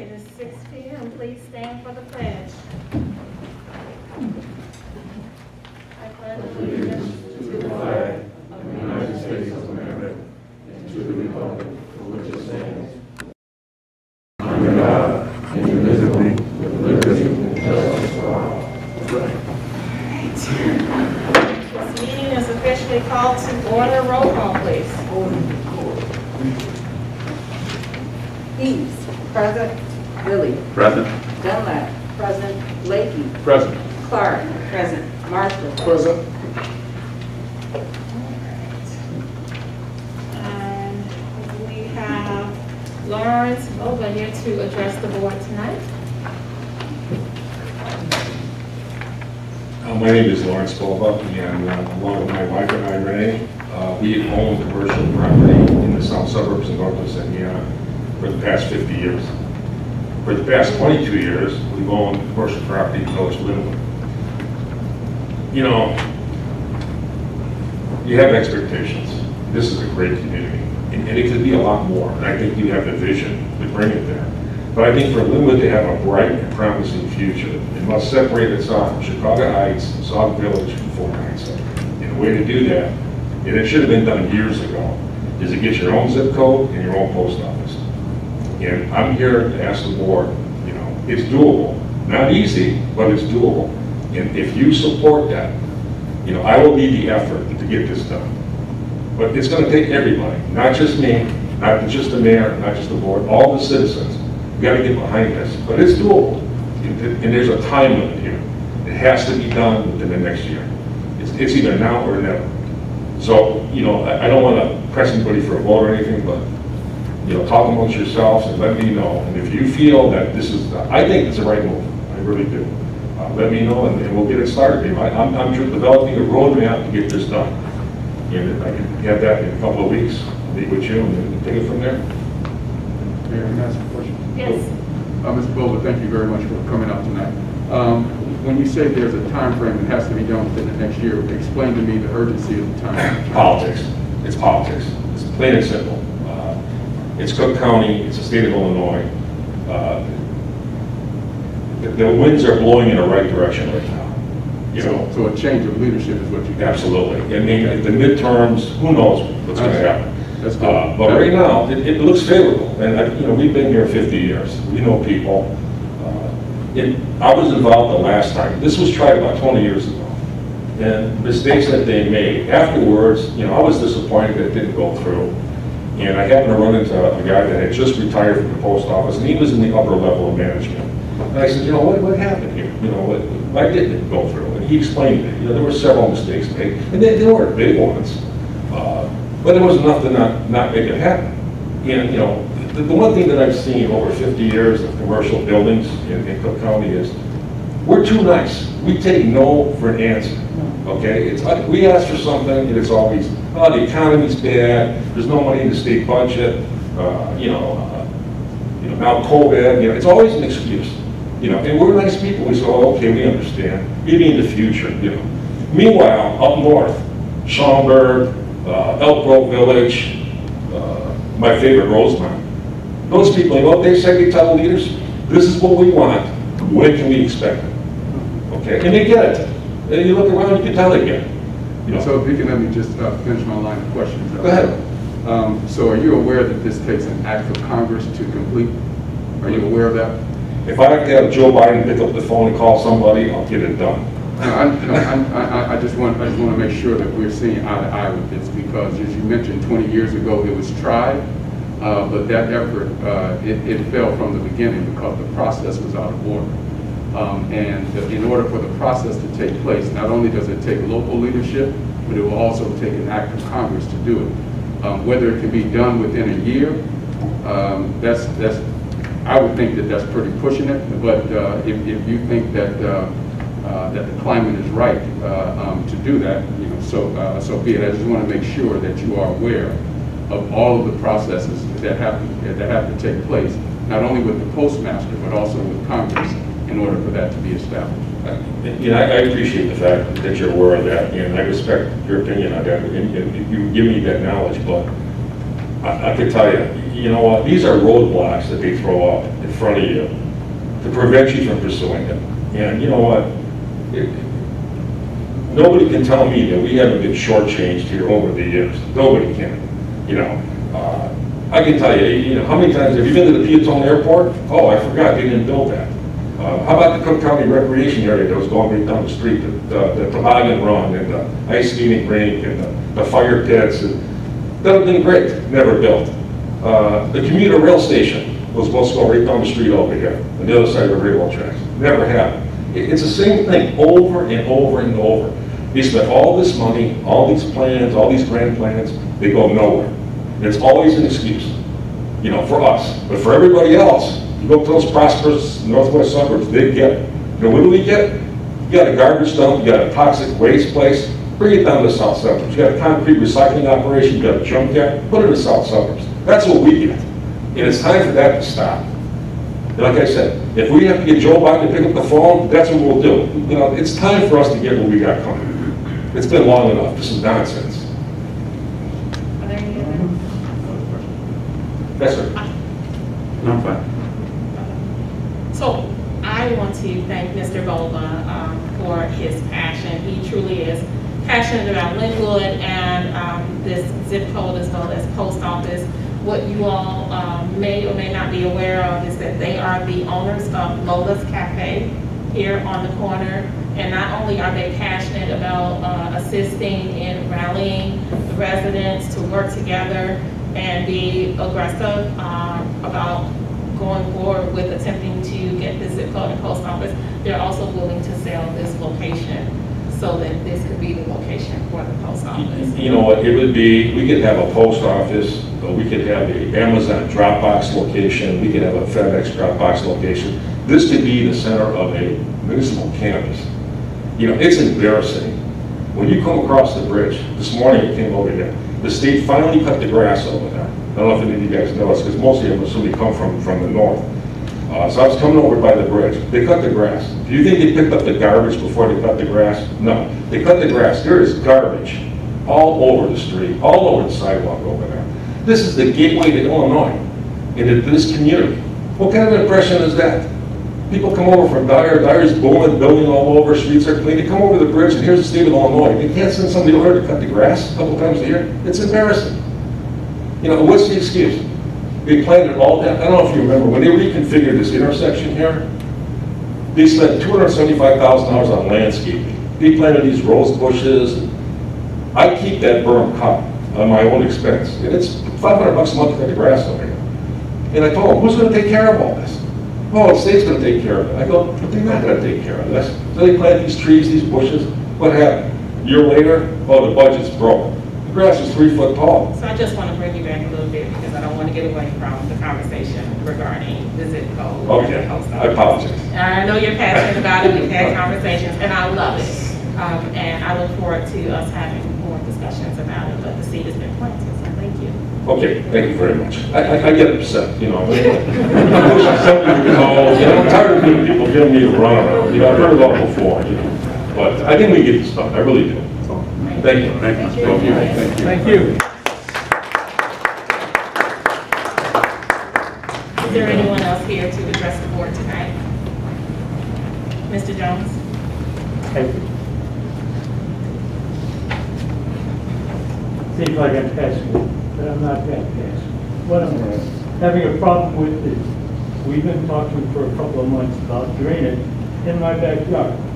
It is six P M. Please stand for the pledge. I pledge allegiance to the flag of the United States of America and to the republic for which it stands, under God, indivisible, with liberty and justice for all. This meeting is officially called to order. Roll call, please. Eves. Present. Lilly. Present. Dunlap. Present. Lakey. Present. Clark. Present. Marshall. Present. And we have Lawrence Vogel here to address the board tonight. Uh, My name is Lawrence Bova, and uh, along with my wife and I, Renee, uh, we own commercial property in the south suburbs of Northwest Indiana for the past 50 years. For the past 22 years, we've owned commercial property in Village of Lynwood. You know, you have expectations. This is a great community, and and it could be a lot more, and I think you have the vision to bring it there. For Lynwood to have a bright and promising future, it must separate itself from Chicago Heights, and Sauk Village, and Ford Heights. And the way to do that, and it should have been done years ago, is to get your own zip code and your own post office. And I'm here to ask the board, you know, it's doable. Not easy, but it's doable. And if you support that, you know, I will lead the effort to get this done. But it's gonna take everybody, not just me, not just the mayor, not just the board, all the citizens. We gotta get behind this, but it's doable. And there's a time limit here. It has to be done within the next year. It's, it's either now or never. So, you know, I, I don't wanna press anybody for a vote or anything, but, you know, talk amongst yourselves and let me know. And if you feel that this is, I think it's the right move, I really do. Uh, let me know and, and we'll get it started. I- I'm, I'm developing a roadmap to get this done. And I can have that in a couple of weeks, meet with you and take it from there. Mayor, can Yes. Uh, Mr. Bowler, thank you very much for coming up tonight. Um, When you say there's a time frame that has to be done within the next year, explain to me the urgency of the time. Politics. It's politics. It's plain and simple. Uh, It's Cook County, it's the state of Illinois. Uh, The the winds are blowing in the right direction right now, you know? So so a change of leadership is what you. Absolutely. I mean, at the midterms, who knows what's going to happen? That's good. Uh, But right now, it, it looks favorable, and, I- you know, we've been here 50 years, we know people. Uh, It, I was involved the last time, this was tried about 20 years ago, and mistakes that they made. Afterwards, you know, I was disappointed that it didn't go through, and I happened to run into a guy that had just retired from the post office, and he was in the upper level of management. And I said, you know, what, what happened here? You know, what, why didn't it go through? And he explained it, you know, there were several mistakes made, and they, they weren't big ones. Uh, But it was enough to not, not make it happen. And, you know, the, the one thing that I've seen over 50 years of commercial buildings in, in Cook County is, we're too nice. We take no for an answer, okay? It's, we ask for something, and it's always, oh, the economy's bad, there's no money in the state budget, uh, you know, uh, you know, now COVID, you know, it's always an excuse. You know, and we're nice people, we say, oh, okay, we understand, maybe in the future, you know. Meanwhile, up north, Schaumburg, uh, Elk Grove Village, uh, my favorite, Rosemont, those people, you know what they say, they tell the leaders, this is what we want, when can we expect it? Okay, and they get it. And you look around, you can tell they get it. You know, So if you can let me just uh, finish my line of questions. Go ahead. Um, So are you aware that this takes an act of Congress to complete? Are you aware of that? if I have to have Joe Biden pick up the phone and call somebody, I'll get it done. I, just want, I just want to make sure that we're seeing eye to eye with this, because as you mentioned, 20 years ago, it was tried, uh, but that effort, uh, it, it fell from the beginning because the process was out of order. Um, And in order for the process to take place, not only does it take local leadership, but it will also take an act of Congress to do it. Um, Whether it can be done within a year, um, that's, that's, I would think that that's pretty pushing it, but uh, if, if you think that, uh, that the climate is right uh, um, to do that, you know, so, uh, so be it. I just want to make sure that you are aware of all of the processes that have, to- that have to take place, not only with the postmaster, but also with Congress, in order for that to be established. Yeah, I I appreciate the fact that you're aware of that, and I respect your opinion on that, and and you give me that knowledge, but I I could tell you, you know what, these are roadblocks that they throw up in front of you to prevent you from pursuing it. And you know what? Nobody can tell me that we haven't been shortchanged here over the years. Nobody can, you know. Uh, I can tell you, you know, how many times, have you been to the Peotone Airport? Oh, I forgot, they didn't build that. Uh, How about the Cook County Recreation Area that was going right down the street, the the toboggan run and the ice skating rink and the- the fire pits? and- That would have been great, never built. Uh, The commuter rail station was supposed to go right down the street over here, on the other side of the railroad tracks. Never happened. It- It's the same thing over and over and over. We spent all this money, all these plans, all these grand plans, they go nowhere. It's always an excuse, you know, for us. But for everybody else, you go to those prosperous northwest suburbs, they get. You know, what do we get? You got a garbage dump, you got a toxic waste place, bring it down to the south suburbs. You got a concrete recycling operation, you got a junkyard, put it in the south suburbs. That's what we get. And it's time for that to stop. And Like I said, if we have to get Joe Biden to pick up the phone, that's what we'll do. You know, it's time for us to get what we got coming. It's been long enough, this is nonsense. Are there any other? Yes, sir. No, I'm fine. So I want to thank Mr. Bola um, for his passion. He truly is passionate about Lynwood and um, this zip code as well as post office. What you all um, may or may not be aware of is that they are the owners of Lola's Cafe here on the corner. And not only are they passionate about uh, assisting in rallying the residents to work together and be aggressive um, about going forward with attempting to get the zip code and post office, they're also willing to sell this location so that this could be the location for the post office. You know what, it would be, we could have a post office, or we could have a Amazon Dropbox location, we could have a FedEx Dropbox location. This could be the center of a municipal campus. You know, it's embarrassing. When you come across the bridge, this morning it came over here, the state finally cut the grass over there. I don't know if any of you guys know this, because most of you assuming come from, from the north. Uh, so I was coming over by the bridge, they cut the grass. Do you think they picked up the garbage before they cut the grass? No, they cut the grass, there is garbage all over the street, all over the sidewalk over there. This is the gateway to Illinois, into this community. What kind of impression is that? People come over from Dyer, Dyer's booming, building all over, streets are clean, they come over the bridge, and here's the state of Illinois. They can't send somebody over to cut the grass a couple times a year? It's embarrassing. You know, what's the excuse? They planted all that. I don't know if you remember, when they reconfigured this intersection here, they spent $275,000 on landscaping. They planted these rose bushes. I keep that berm cut on my own expense, and it's 500 bucks a month to cut the grass over here. And I told them, who's gonna take care of all this? Oh, the state's gonna take care of it. I go, but they're not gonna take care of this. So they plant these trees, these bushes, what happened? Year later, oh, the budget's broke. The grass is three foot tall. So I just want to bring you back a little bit because I don't want to get away from the conversation regarding the zip code. Okay, I apologize. And I know you're passionate about it, we've had conversations, and I love it. Um, And I look forward to us having more discussions about it, but the seed has been planted, so thank you. Okay, thank you very much. I, I, I get upset, you know. I wish somebody would call, you know, I'm tired of people giving me the runaround, you know, I've heard it all before, you know. But I think we get this done, I really do. Thank you. Thank you. Thank you. Thank you. Thank you. Is there anyone else here to address the board tonight? Mr. Jones? Thank you. Seems like I'm passionate, but I'm not that passionate. What am I'm having a problem with is, we've been talking for a couple of months about drainage in my backyard.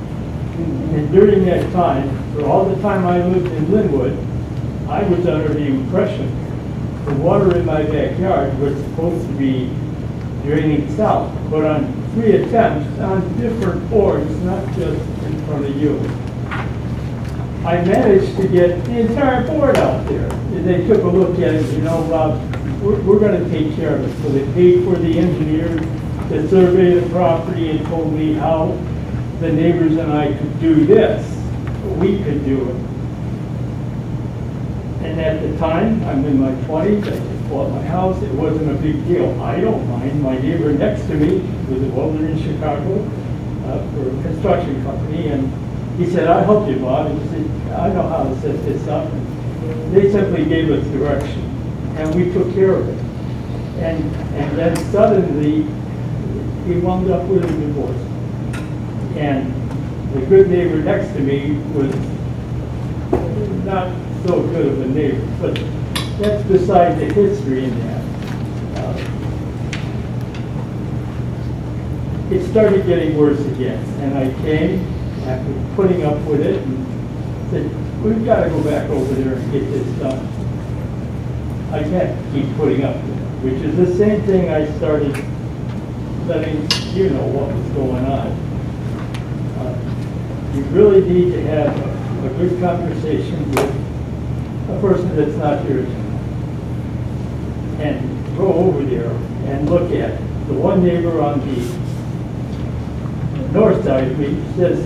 And during that time, for all the time I lived in Lynwood, I was under the impression the water in my backyard was supposed to be draining south, but on three attempts, on different boards, not just in front of you, I managed to get the entire board out there. And they took a look at it, you know, Rob, we're, we're gonna take care of it. So they paid for the engineer to survey the property and told me how the neighbors and I could do this. We could do it. And at the time, I'm in my twenties, I just bought my house, it wasn't a big deal. I don't mind, my neighbor next to me was a welder in Chicago uh, for a construction company, and he said, I'll help you, Bob, and he said, I know how to set this up. And They simply gave us direction, and we took care of it. And, and then suddenly, he wound up with a divorce. And the good neighbor next to me was not so good of a neighbor, but that's beside the history in that. Uh, It started getting worse again, and I came after putting up with it and said, we've got to go back over there and get this done. I can't keep putting up with it, which is the same thing I started letting you know what was going on. You really need to have a a good conversation with a person that's not here tonight. And go over there and look at. The one neighbor on the north side of me says,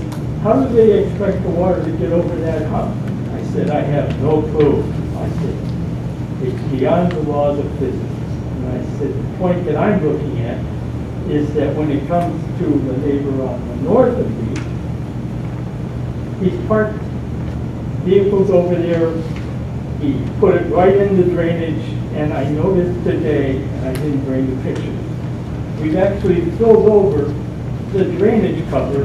how do they expect the water to get over that hump? I said, I have no clue. I said, it's beyond the laws of physics. And I said, the point that I'm looking at is that when it comes to the neighbor on the north of me, he's parked vehicles over there, he put it right in the drainage, and I noticed today, and I didn't bring the pictures, we've actually filled over the drainage cover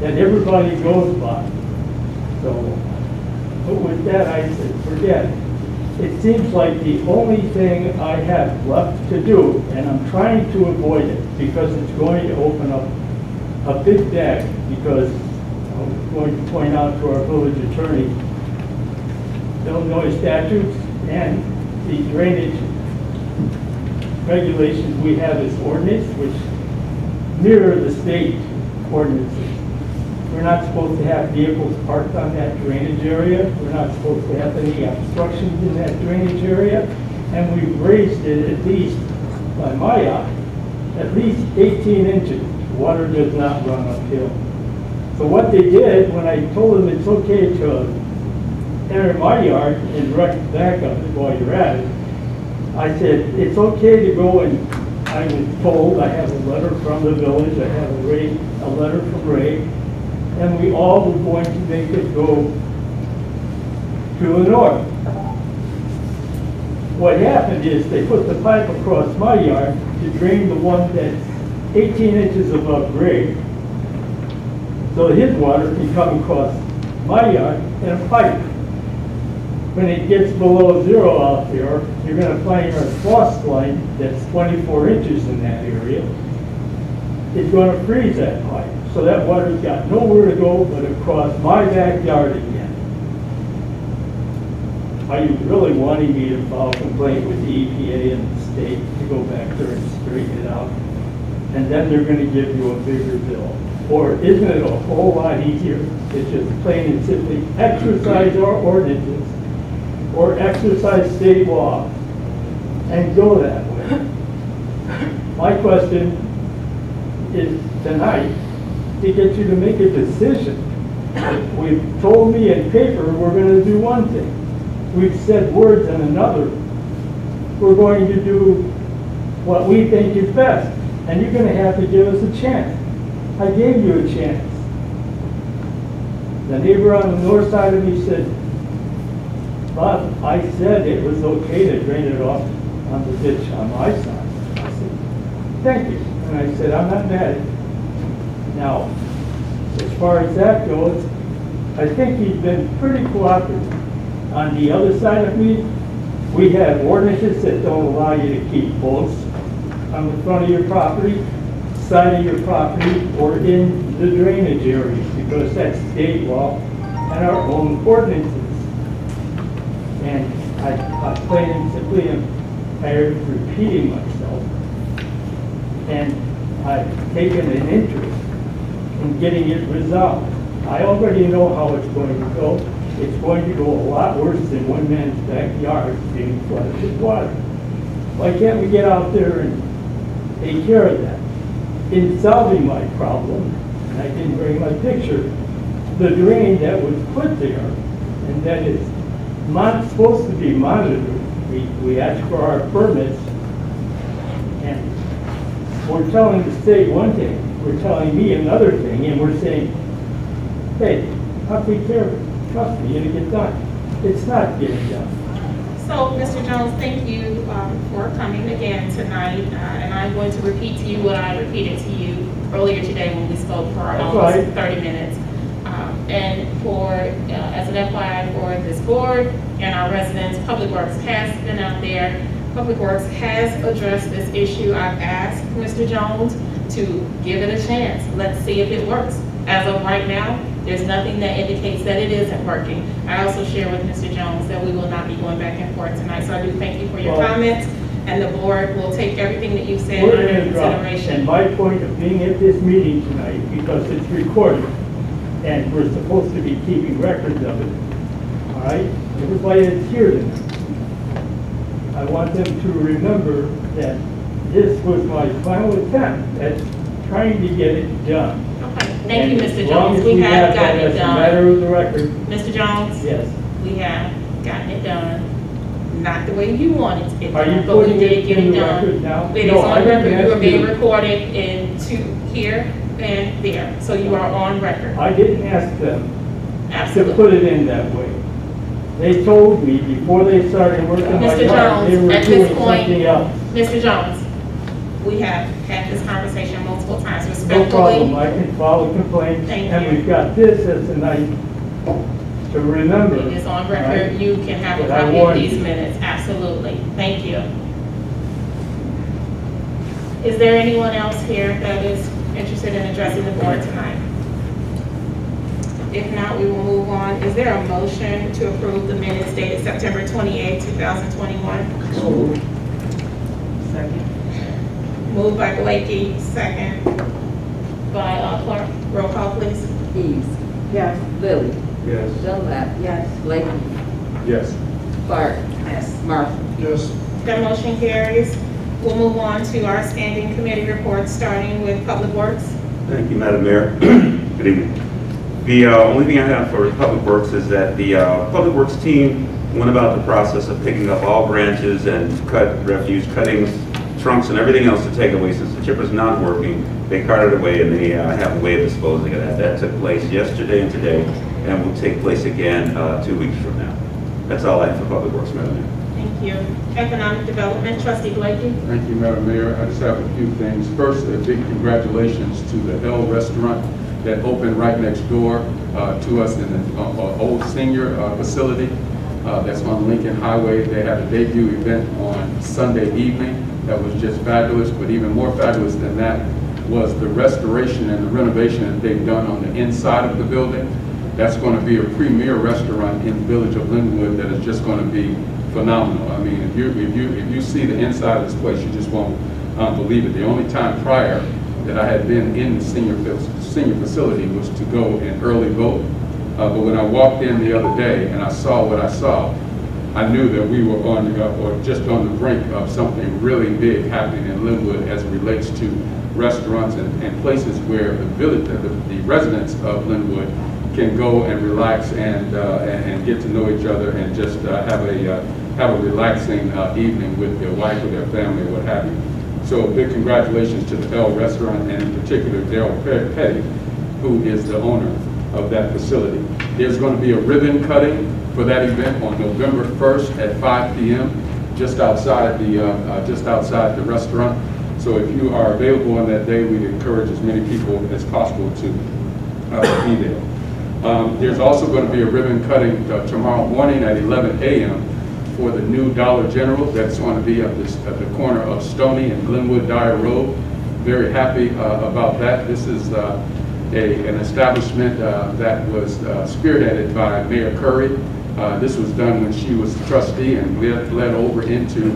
that everybody goes by. So, but with that, I said, forget it. It seems like the only thing I have left to do, and I'm trying to avoid it, because it's going to open up a big bag, because going to point out to our village attorney, Illinois statutes and the drainage regulations we have as ordinance, which mirror the state ordinances. We're not supposed to have vehicles parked on that drainage area. We're not supposed to have any obstructions in that drainage area. And we've raised it at least, by my eye, at least 18 inches. Water does not run uphill. So what they did, when I told them it's okay to enter my yard and direct back of it while you're at it, I said, it's okay to go and, I was told, I have a letter from the village, I have a Ray, a letter from Ray, and we all were going to make it go to the north. What happened is they put the pipe across my yard to drain the one that's 18 inches above grade, so his water can come across my yard in a pipe. When it gets below zero out there, you're gonna find your frost line that's 24 inches in that area. It's gonna freeze that pipe, so that water's got nowhere to go but across my backyard again. Are you really wanting me to file a complaint with the EPA and the state to go back there and straighten it out? And then they're gonna give you a bigger bill. Or isn't it a whole lot easier to just plain and simply exercise our ordinances or exercise state law and go that way? My question is tonight to get you to make a decision. We've told me in paper we're gonna do one thing. We've said words in another. We're going to do what we think is best, and you're gonna have to give us a chance. I gave you a chance. The neighbor on the north side of me said, Bob, I said it was okay to drain it off on the ditch on my side. I said, thank you. And I said, I'm not mad. Now, as far as that goes, I think he's been pretty cooperative. On the other side of me, we have ordinances that don't allow you to keep boats on the front of your property, side of your property, or in the drainage areas, because that's state law and our own ordinances. And I, I plain and simply am tired of repeating myself. And I've taken an interest in getting it resolved. I already know how it's going to go. It's going to go a lot worse than one man's backyard being flooded with water. Why can't we get out there and take care of that? In solving my problem, and I didn't bring my picture, the drain that was put there, and that is not supposed to be monitored. We, we asked for our permits, and we're telling the state one thing, we're telling me another thing, and we're saying, hey, I'll take care of it. Trust me, it'll get done. It's not getting done. So, Mr. Jones, thank you um, for coming again tonight, uh, and I'm going to repeat to you what I repeated to you earlier today when we spoke for That's almost right. 30 minutes. Um, And for, uh, as an FYI for this board and our residents, Public Works has been out there. Public Works has addressed this issue. I've asked Mr. Jones to give it a chance. Let's see if it works. As of right now, there's nothing that indicates that it isn't working. I also share with Mr. Jones that we will not be going back and forth tonight. So I do thank you for your Well- comments, and the board will take everything that you've said under drop. And consideration. my point of being at this meeting tonight, because it's recorded, and we're supposed to be keeping records of it, all right? Everybody that's here tonight, I want them to remember that this was my final attempt at trying to get it done. Thank you, Mr. Jones. We have gotten it a matter done. of the record, Mr. Jones, yes. we have gotten it done. Not the way you wanted it Are you done, but we putting did it get in it the done. now? It is No, I on didn't record, you are being you. recorded into here and there, so you are on record. I didn't ask them to Absolutely. put it in that way. They told me before they started working my Mr. they Jones, were at this doing point- something else. Mr. Jones, we have had this conversation multiple times No problem. I can file a complaint, Thank and you. we've got this as a night to remember. It is on record, right? you can have a But I copy of warned these you. minutes, absolutely. Thank you. Is there anyone else here that is interested in addressing the board tonight? If not, we will move on. Is there a motion to approve the minutes dated September 28, 2021? Moved by Blakey, second by uh, Clark. Roll call, please. Eves. Yes. Lily. Yes. Dunlap. Yes. Blakey. Yes. Clark. Yes. Marshall. Yes. That motion carries. We'll move on to our standing committee reports, starting with Public Works. Thank you, Madam Mayor. Good evening. The uh, only thing I have for Public Works is that the uh, Public Works team went about the process of picking up all branches and cut refuse, cuttings, trunks, and everything else to take away. Since the chipper's not working, they carted it away and they uh, have a way of disposing of that. That took place yesterday and today, and will take place again uh, two weeks from now. That's all I have for Public Works, Madam Mayor. Thank you. Economic Development, Trustee Blakey. Thank you, Madam Mayor. I just have a few things. First, a big congratulations to the L Restaurant that opened right next door uh, to us in the uh, uh, old senior uh, facility uh, that's on Lincoln Highway. They had a debut event on Sunday evening that was just fabulous, but even more fabulous than that was the restoration and the renovation that they've done on the inside of the building. That's going to be a premier restaurant in the village of Lynwood that is just going to be phenomenal. I mean, if you, if you, if you see the inside of this place, you just won't um, believe it. The only time prior that I had been in the senior, senior facility was to go and early vote. Uh, but when I walked in the other day and I saw what I saw, I knew that we were on, the- or just on the brink of something really big happening in Lynwood as it relates to restaurants and, and places where the village, the, the residents of Lynwood can go and relax and, uh, and, and get to know each other and just uh, have a, uh, have a relaxing uh, evening with their wife or their family or what have you. So big congratulations to the L Restaurant and in particular Daryl Pe- Petty, who is the owner of that facility. There's going to be a ribbon cutting for that event on November 1st at 5 p.m. just outside the, uh, uh, just outside the restaurant. So if you are available on that day, we'd encourage as many people as possible to uh, be there. Um, There's also going to be a ribbon cutting uh, tomorrow morning at 11 a.m. for the new Dollar General that's going to be at this, at the corner of Stony and Glenwood Dyer Road. Very happy uh, about that. This is uh, a, an establishment uh, that was uh, spearheaded by Mayor Curry. Uh, This was done when she was trustee and led, over into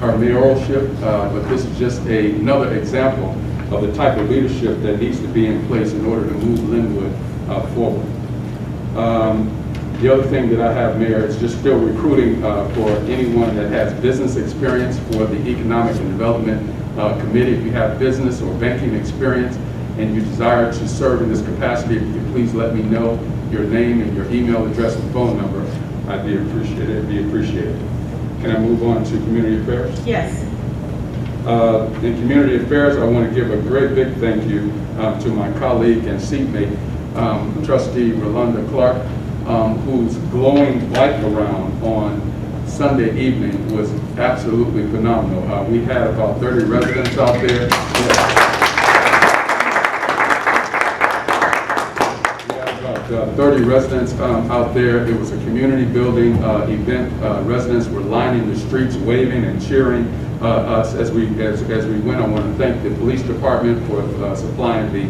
her mayoralship. But this is just a- another example of the type of leadership that needs to be in place in order to move Lynwood uh, forward. Um, The other thing that I have, Mayor, is just still recruiting uh, for anyone that has business experience for the Economic and Development uh, Committee. If you have business or banking experience and you desire to serve in this capacity, if you could please let me know your name and your email address and phone number, I'd be appreciated, it'd be appreciated. Can I move on to Community Affairs? Yes. Uh, In Community Affairs, I want to give a great big thank you uh, to my colleague and seatmate, um, trustee Rolanda Clark, um, who's glowing light around on Sunday evening was absolutely phenomenal. Uh, We had about 30 residents out there. We uh, 30 residents um, out there. It was a community building uh, event. Uh, Residents were lining the streets waving and cheering uh, us as we, as as we went. I want to thank the police department for uh, supplying the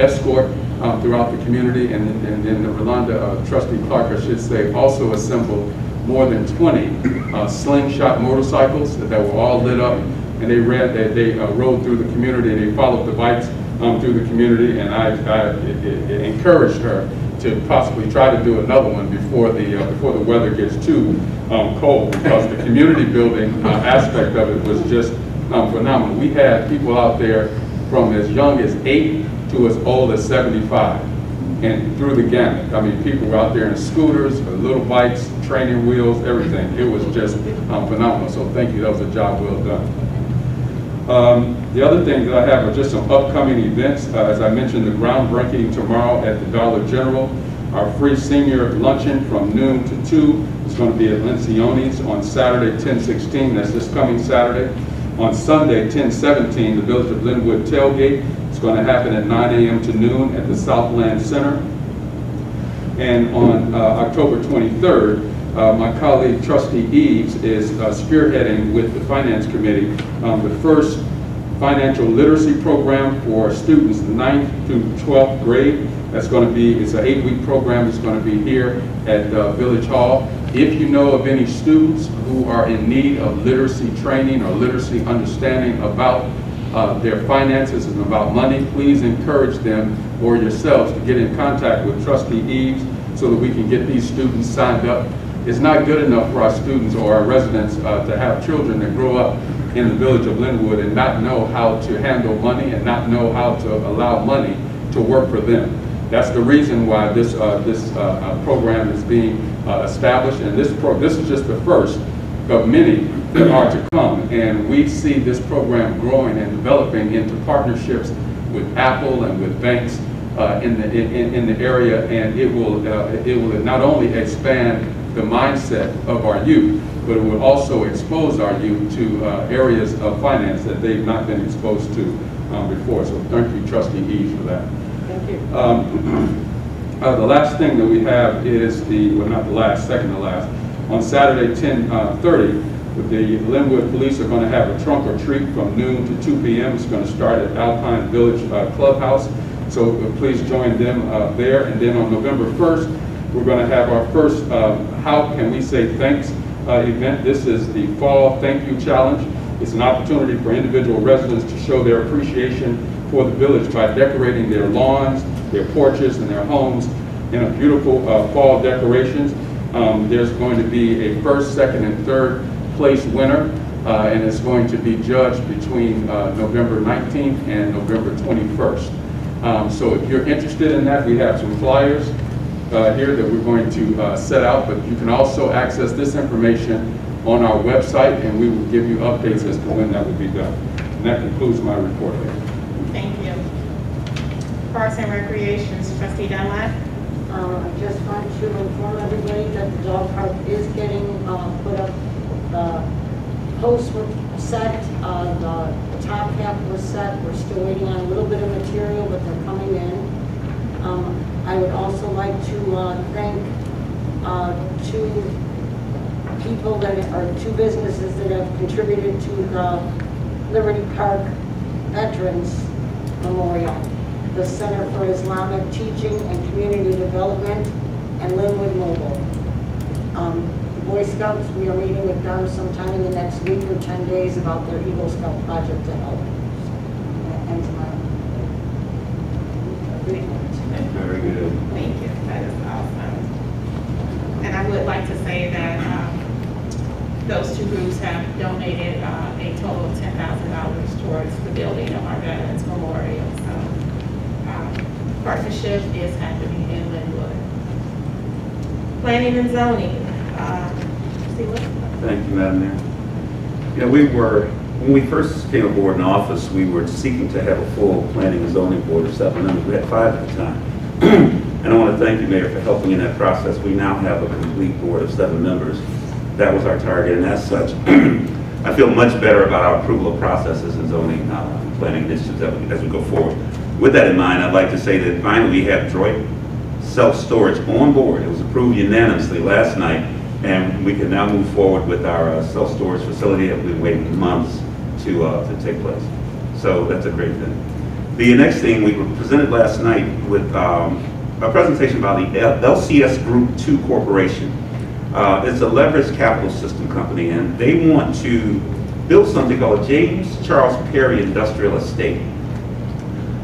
escort um, throughout the community. And and then the Rolanda trustee Clark, I should say, also assembled more than 20 uh, slingshot motorcycles that were all lit up. And they read, they, they rode through the community and they followed the bikes um, through the community. And I, I it- it- encouraged her to possibly try to do another one before the, uh, before the weather gets too um, cold. Because the community building uh, aspect of it was just um, phenomenal. We had people out there from as young as eight to as old as 75 and through the gamut. I mean, people were out there in scooters, little bikes, training wheels, everything. It was just um, phenomenal. So thank you, that was a job well done. Um, The other thing that I have are just some upcoming events. Uh, As I mentioned, the groundbreaking tomorrow at the Dollar General. Our free senior luncheon from noon to two is going to be at Lencioni's on Saturday, 10/16. That's this coming Saturday. On Sunday, 10/17, the Village of Lynwood tailgate is going to happen at 9 a.m. to noon at the Southland Center. And on uh, October 23rd, uh, my colleague trustee Eves is uh, spearheading with the Finance Committee um, the first financial literacy program for students 9th through 12th grade. That's going to be, it's an eight-week program. It's going to be here at uh, Village Hall. If you know of any students who are in need of literacy training or literacy understanding about uh, their finances and about money, please encourage them or yourselves to get in contact with trustee Eves so that we can get these students signed up. It's not good enough for our students or our residents uh, to have children that grow up in the village of Lynwood and not know how to handle money and not know how to allow money to work for them. That's the reason why this, uh, this uh, uh, program is being uh, established, and this, pro this is just the first of many that are to come. And we see this program growing and developing into partnerships with Apple and with banks uh, in, the, in, in the area, and it will, uh, it will not only expand the mindset of our youth, but it will also expose our youth to uh, areas of finance that they've not been exposed to um, before. So thank you, Trustee Eves, for that. Thank you. Um, uh, The last thing that we have is the, well, not the last, second to last, on Saturday, 10:30, the Lynwood Police are going to have a trunk or treat from noon to 2 p.m. It's going to start at Alpine Village uh, Clubhouse, so uh, please join them uh, there. And then on November 1st, we're going to have our first um, How Can We Say Thanks uh, event. This is the Fall Thank You Challenge. It's an opportunity for individual residents to show their appreciation for the village by decorating their lawns, their porches, and their homes in a beautiful uh, fall decorations. Um, There's going to be a first, second, and third place winner, uh, and it's going to be judged between uh, November 19th and November 21st. Um, So if you're interested in that, we have some flyers uh, here that we're going to uh, set out, but you can also access this information on our website, and we will give you updates as to when that will be done. And that concludes my report. Thank you. Parks and Recreations, trustee Dunlap. Uh, I just want to inform everybody that the dog park is getting, uh, put up, the posts were set, uh, the top half was set, we're still waiting on a little bit of material, but they're coming in. Um, I would also like to, uh, thank, uh, two people that are, two businesses that have contributed to the Liberty Park Veterans Memorial the Center for Islamic Teaching and Community Development, and Lynwood Mobile. Um, Boy Scouts, we are meeting with them sometime in the next week or 10 days about their Eagle Scout project to help. That ends my. Very good. Thank you, that is awesome. And I would like to say that um, those two groups have donated uh, a total of ten thousand dollars towards the building of our Veterans Memorial. So um, partnership is happening in Lynwood. Planning and zoning, see what? Thank you, Madam Mayor. Yeah, we were, when we first came aboard in office, we were seeking to have a full planning and zoning board of seven members. We had five at the time. And I want to thank you, Mayor, for helping in that process. We now have a complete board of seven members. that was our target, and as such, I feel much better about our approval of processes and zoning uh, planning initiatives as we- as we go forward. With that in mind, I'd like to say that finally we have Droid self-storage on board. It was approved unanimously last night, and we can now move forward with our uh, self-storage facility that we've been waiting months to, uh, to take place. So that's a great thing. The next thing, we were presented last night with um, a presentation about the LCS Group 2 Corporation. Uh, It's a leveraged capital system company, and they want to build something called James Charles Perry Industrial Estate.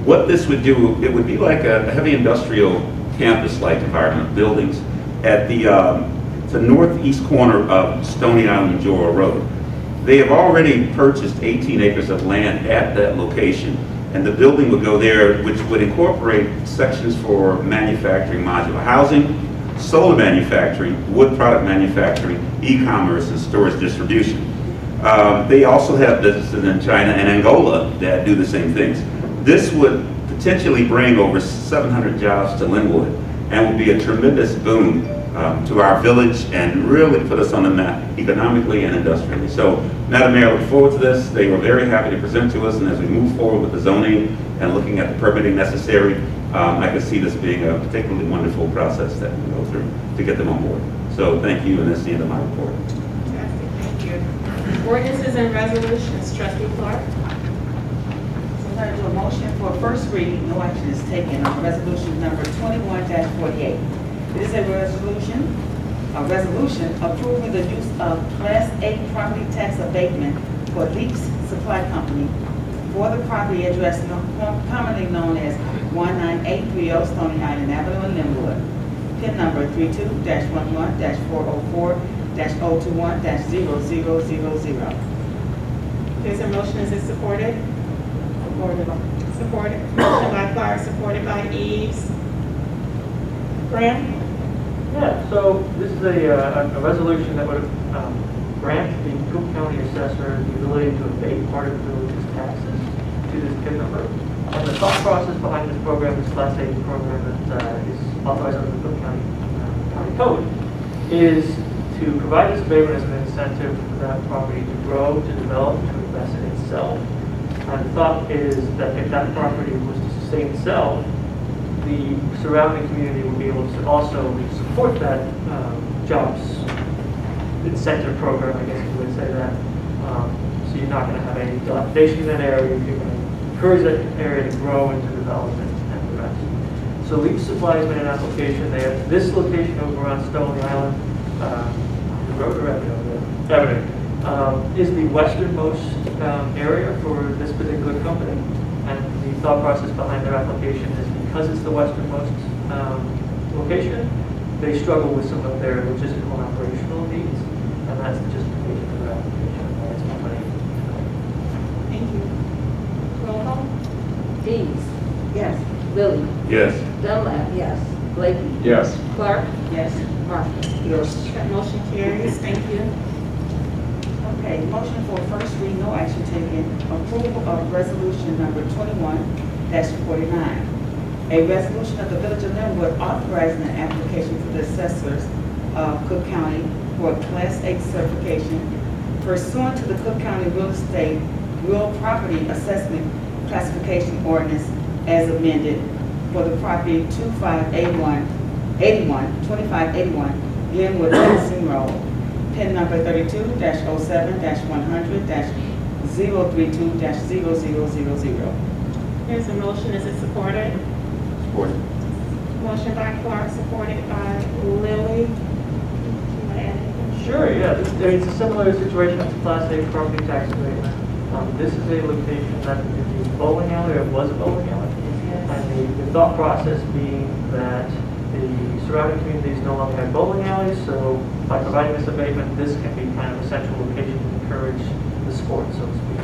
What this would do, it would be like a heavy industrial campus-like environment, buildings at the, um, the northeast corner of Stony Island and Jora Road. They have already purchased 18 acres of land at that location, and the building would go there, which would incorporate sections for manufacturing modular housing, solar manufacturing, wood product manufacturing, e-commerce, and storage distribution. Um, They also have businesses in China and Angola that do the same things. This would potentially bring over 700 jobs to Lynwood and would be a tremendous boon um, to our village and really put us on the map economically and industrially. So, Madam Mayor, I look forward to this. They were very happy to present to us, and as we move forward with the zoning and looking at the permitting necessary, um, I could see this being a particularly wonderful process that we go through to get them on board. So, thank you, and that's the end of my report. Fantastic, thank you. Ordinances and resolutions, trustee Clark. So I'm going to do a motion for first reading, no action is taken on resolution number twenty-one forty-eight. It is a resolution, a resolution approving the use of Class A property tax abatement for Leaks Supply Company for the property address commonly known as one nine eight three oh Stony Island Avenue in Lynwood. PIN number 32-11-404-021-0000. There's a motion, is it supported? Supported. Supported. Motion by Clark, supported by Eves. Graham? Yeah, so this is a, uh, a resolution that would um, grant the Cook County assessor the ability to abate part of the village's taxes to this PIN number. And the thought process behind this program, this Class A program that uh, is authorized under the Cook County, uh, County Code, is to provide this abatement as an incentive for that property to grow, to develop, to invest in itself. And the thought is that if that property was to sustain itself, the surrounding community will be able to also support that um, jobs incentive program, I guess you would say that. Um, So you're not going to have any dilapidation in that area, you're going to encourage that area to grow into development and the rest. So Leaf Supply has made an application, they have this location over on Stony Island, um, the road Avenue, Avenue, um, is the westernmost um, area for this particular company. And the thought process behind their application is because it's the westernmost um, location, they struggle with some of their logistical and operational needs, and that's the justification for their application by its company. Thank you. Roll call? Dees. Yes. Lily. Yes. Dunlap. Yes. Blakey. Yes. Clark. Yes. Martha. Yes. That motion carries, thank you. Okay, motion for first reading, no action taken, approval of resolution number twenty-one forty-nine. A resolution of the Village of Lynwood authorizing an application for the assessors of Cook County for a Class A certification pursuant to the Cook County Real Estate Real Property Assessment Classification Ordinance as amended for the property 2581, 81, 2581 Glenwood Lansing Road, PIN number 32-07-100-032-0000. There's a motion, is it supported? Support. Motion by Clark, supported by Lily. You want to add anything? Sure, yeah, it's a similar situation to Class A property tax abatement. Um, This is a location that is a bowling alley, or was a bowling alley. And the- the thought process being that the surrounding communities no longer have bowling alleys, so by providing this abatement, this can be kind of a central location to encourage the sport, so to speak.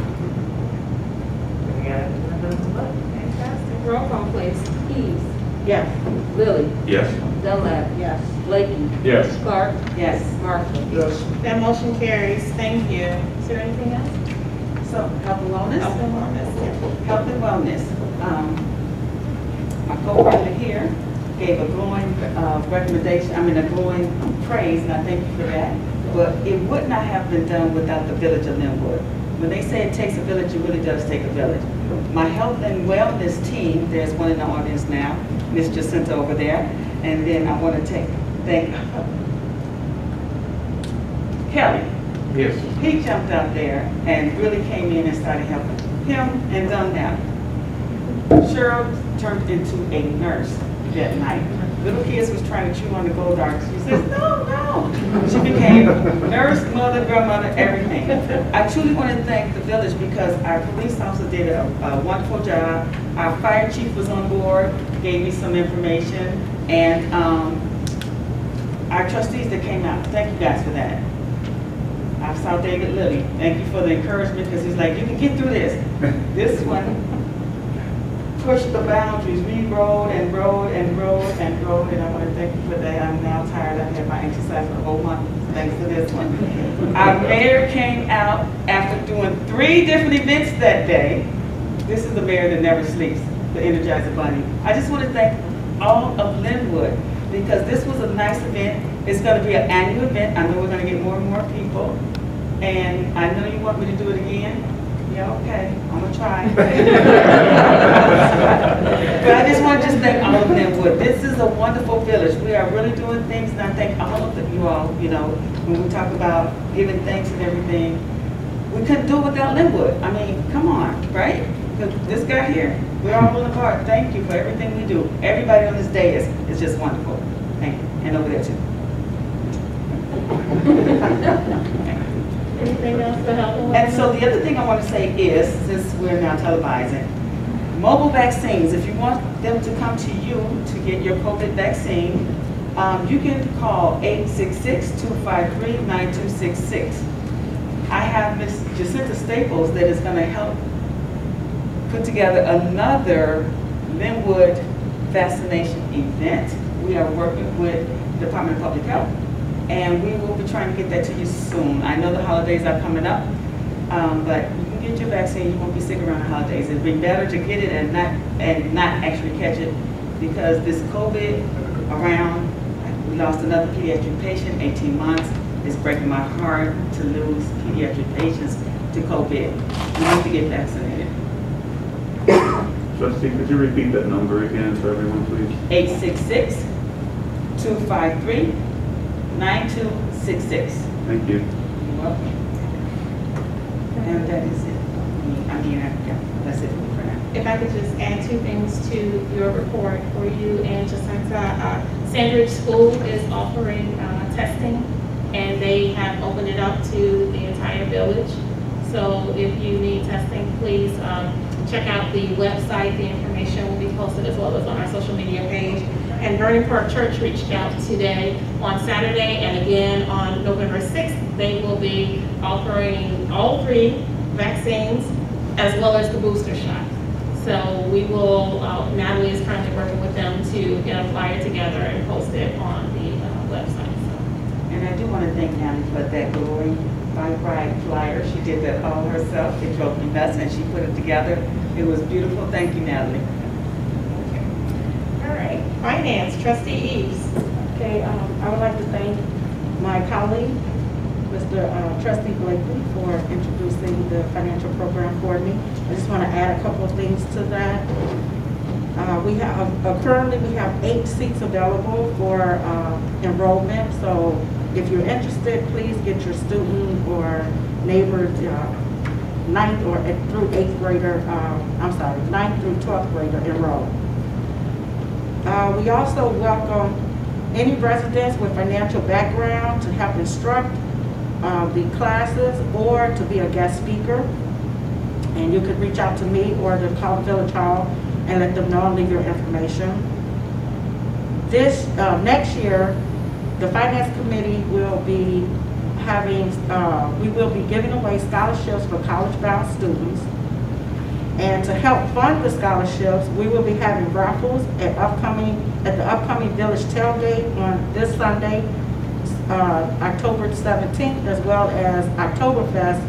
Anything to add to that? Fantastic. Roll call, please. Keys. Yes. Lily. Yes. Dunlap. Yes. Blakey. Yes. Clark. Yes. Martha. Yes. That motion carries, thank you. Is there anything else? So, health and wellness? Health and wellness. Health and wellness. Um, My co-partner here gave a glowing uh, recommendation, I mean, a glowing praise, and I thank you for that, but it would not have been done without the village of Lynwood. When they say it takes a village, it really does take a village. My health and wellness team, there's one in the audience now, Ms. Jacinta over there, and then I want to take, thank Kelly. Yes. He jumped out there and really came in and started helping him and done that. Cheryl turned into a nurse that night. Little kids was trying to chew on the gold dark. She says, no, no. She became nurse, mother, grandmother, everything. I truly want to thank the village because our police officer did a, a wonderful job. Our fire chief was on board, gave me some information, and um, our trustees that came out, thank you guys for that. I saw David Lilly. Thank you for the encouragement because he's like, you can get through this. This one pushed the boundaries. We rode and rode and rode and rode, and I want to thank you for that. I'm now tired. I've had my exercise for a whole month thanks to this one. Our mayor came out after doing three different events that day. This is the mayor that never sleeps, the Energizer Bunny. I just want to thank all of Lynwood because this was a nice event. It's going to be an annual event. I know we're going to get more and more people. And I know you want me to do it again. Yeah, okay, I'm gonna try. But I just want to just thank all of Lynwood. This is a wonderful village. We are really doing things, and I thank all of you all, you know, when we talk about giving thanks and everything. We couldn't do it without Lynwood. I mean, come on, right? This guy here, we're all pulling apart. Thank you for everything we do. Everybody on this day is, is just wonderful. Thank you. And over there too. Anything else to help? And so the other thing I want to say is, since we're now televising, mobile vaccines, if you want them to come to you to get your COVID vaccine, um, you can call 866-253-9266. I have Ms. Jacinta Staples that is going to help put together another Lynwood vaccination event. We are working with Department of Public Health, and we will be trying to get that to you soon. I know the holidays are coming up, um, but you can get your vaccine, you won't be sick around the holidays. It'd be better to get it and not, and not actually catch it, because this COVID around, we lost another pediatric patient, 18 months. It's breaking my heart to lose pediatric patients to COVID. We need to get vaccinated. Trustee, could you repeat that number again for everyone, please? 866-253-9266. Thank you. You're welcome. And that is it. I mean, I- yeah, that's it for now. If I could just add two things to your report for you and Jacinta. Uh, Sandridge School is offering uh, testing, and they have opened it up to the entire village. So if you need testing, please um, check out the website. The information will be posted as well as on our social media page. And Vernon Park Church reached out today on Saturday and again on November 6th. They will be offering all three vaccines as well as the booster shot. So we will, uh, Natalie is currently working with them to get a flyer together and post it on the uh, website. So And I do want to thank Natalie for that glory ride flyer. She did that all herself. Nuts and she put it together. It was beautiful. Thank you, Natalie. Finance, trustee Eves. Okay, um, I would like to thank my colleague, Mr. uh, Trustee Blakely, for introducing the financial program for me. I just want to add a couple of things to that. Uh, We have, uh, currently, we have eight seats available for uh, enrollment, so if you're interested, please get your student or neighbor, uh, ninth or through eighth grader, uh, I'm sorry, ninth through 12th grader enrolled. Uh, We also welcome any residents with financial background to help instruct uh, the classes or to be a guest speaker. And you could reach out to me or to call Village Hall and let them know and leave your information. This, uh, next year, the Finance Committee will be having, uh, we will be giving away scholarships for college-bound students. And to help fund the scholarships, we will be having raffles at upcoming, at the upcoming village tailgate on this Sunday, uh, October 17th, as well as Oktoberfest